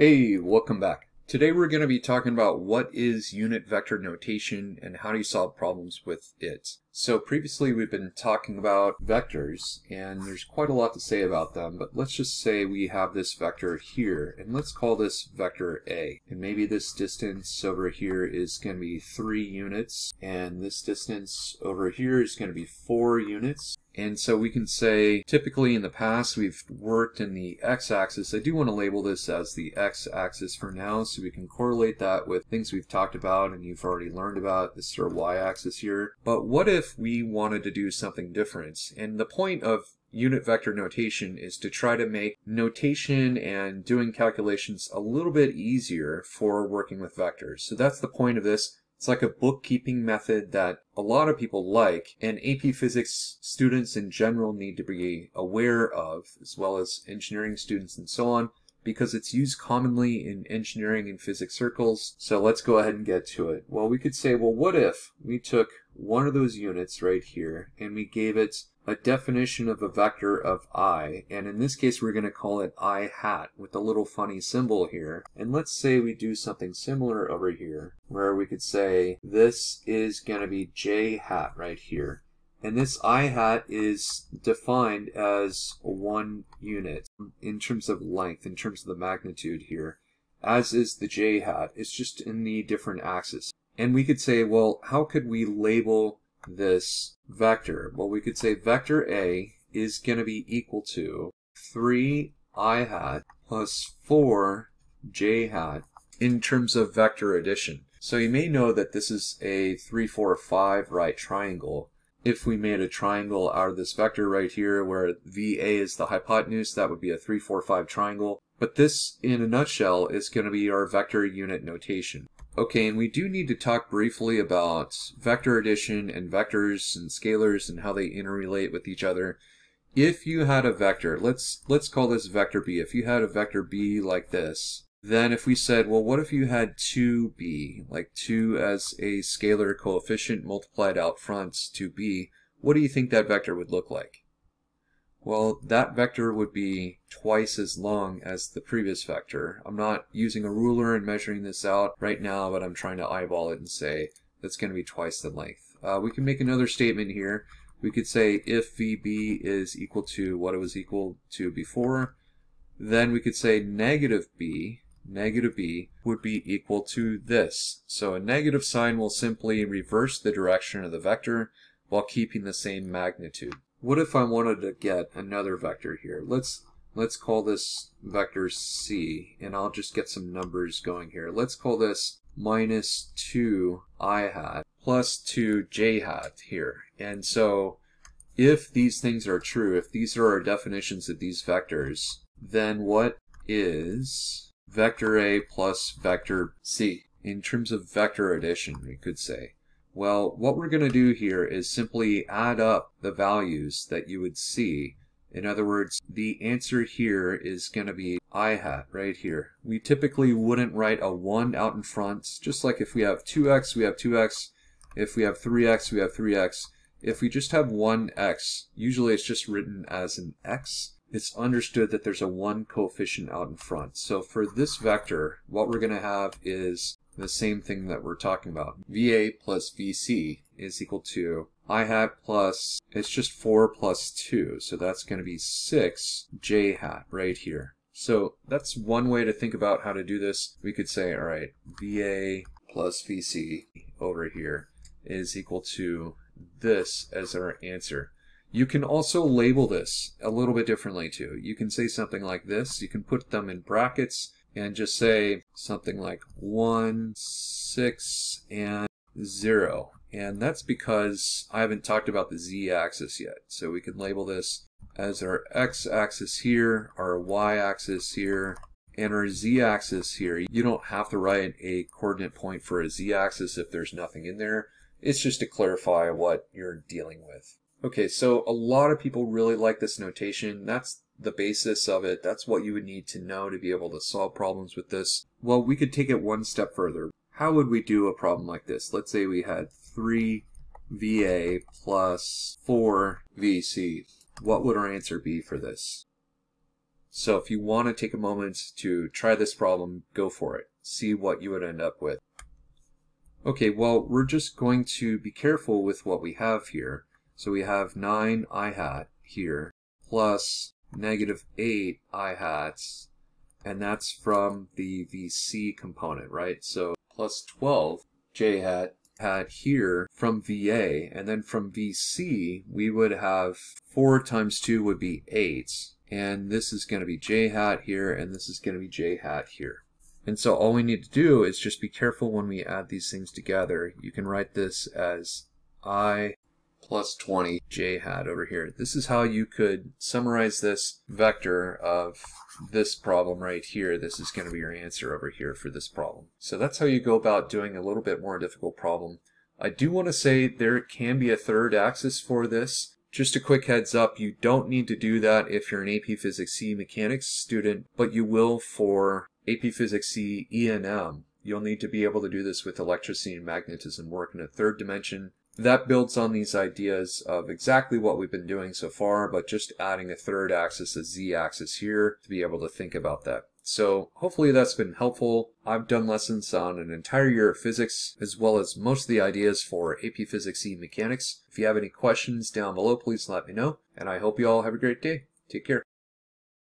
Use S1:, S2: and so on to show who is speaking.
S1: Hey, welcome back. Today we're going to be talking about what is unit vector notation and how do you solve problems with it. So previously we've been talking about vectors and there's quite a lot to say about them, but let's just say we have this vector here and let's call this vector A. And maybe this distance over here is going to be 3 units and this distance over here is going to be 4 units. And so we can say, typically in the past, we've worked in the x-axis. I do want to label this as the x-axis for now, so we can correlate that with things we've talked about and you've already learned about, this sort of y-axis here. But what if we wanted to do something different? And the point of unit vector notation is to try to make notation and doing calculations a little bit easier for working with vectors. So that's the point of this. It's like a bookkeeping method that a lot of people like, and AP Physics students in general need to be aware of, as well as engineering students and so on, because it's used commonly in engineering and physics circles. So let's go ahead and get to it. Well, we could say, well, what if we took one of those units right here and we gave it a definition of a vector of i, and in this case we're going to call it i hat with a little funny symbol here. And let's say we do something similar over here, where we could say this is going to be j hat right here. And this i hat is defined as one unit in terms of length, in terms of the magnitude here, as is the j hat. It's just in the different axis. And we could say, well, how could we label this vector? Well, we could say vector A is going to be equal to 3 i hat plus 4 j hat in terms of vector addition. So you may know that this is a 3, 4, 5 right triangle. If we made a triangle out of this vector right here where VA is the hypotenuse, that would be a 3, 4, 5 triangle. But this, in a nutshell, is going to be our vector unit notation. Okay, and we do need to talk briefly about vector addition and vectors and scalars and how they interrelate with each other. If you had a vector, let's let's call this vector b. If you had a vector b like this, then if we said, well, what if you had 2b, like 2 as a scalar coefficient multiplied out front to b, what do you think that vector would look like? Well, that vector would be twice as long as the previous vector. I'm not using a ruler and measuring this out right now, but I'm trying to eyeball it and say that's going to be twice the length. Uh, we can make another statement here. We could say if VB is equal to what it was equal to before, then we could say negative B, negative B, would be equal to this. So a negative sign will simply reverse the direction of the vector while keeping the same magnitude. What if I wanted to get another vector here? Let's let's call this vector c, and I'll just get some numbers going here. Let's call this minus 2 i hat plus 2 j hat here. And so if these things are true, if these are our definitions of these vectors, then what is vector a plus vector c? In terms of vector addition, we could say. Well, what we're going to do here is simply add up the values that you would see. In other words, the answer here is going to be i hat right here. We typically wouldn't write a 1 out in front, just like if we have 2x, we have 2x. If we have 3x, we have 3x. If we just have 1x, usually it's just written as an x. It's understood that there's a 1 coefficient out in front. So for this vector, what we're going to have is the same thing that we're talking about. VA plus VC is equal to I hat plus, it's just 4 plus 2, so that's going to be 6 J hat right here. So that's one way to think about how to do this. We could say, all right, VA plus VC over here is equal to this as our answer. You can also label this a little bit differently too. You can say something like this. You can put them in brackets and just say something like 1, 6, and 0. And that's because I haven't talked about the z-axis yet. So we can label this as our x-axis here, our y-axis here, and our z-axis here. You don't have to write a coordinate point for a z-axis if there's nothing in there. It's just to clarify what you're dealing with. Okay, so a lot of people really like this notation. That's the basis of it. That's what you would need to know to be able to solve problems with this. Well, we could take it one step further. How would we do a problem like this? Let's say we had 3 VA plus 4 VC. What would our answer be for this? So if you want to take a moment to try this problem, go for it. See what you would end up with. Okay, well, we're just going to be careful with what we have here. So we have 9 i hat here plus negative 8 i hats, and that's from the VC component, right? So plus 12 j hat hat here from VA, and then from VC, we would have 4 times 2 would be 8, and this is going to be j hat here, and this is going to be j hat here. And so all we need to do is just be careful when we add these things together. You can write this as i plus 20 j hat over here. This is how you could summarize this vector of this problem right here. This is going to be your answer over here for this problem. So that's how you go about doing a little bit more difficult problem. I do want to say there can be a third axis for this. Just a quick heads up, you don't need to do that if you're an AP Physics C Mechanics student, but you will for AP Physics C E&M. You'll need to be able to do this with electricity and magnetism work in a third dimension that builds on these ideas of exactly what we've been doing so far, but just adding a third axis, a z-axis here, to be able to think about that. So hopefully that's been helpful. I've done lessons on an entire year of physics, as well as most of the ideas for AP Physics E Mechanics. If you have any questions down below, please let me know, and I hope you all have a great day. Take care.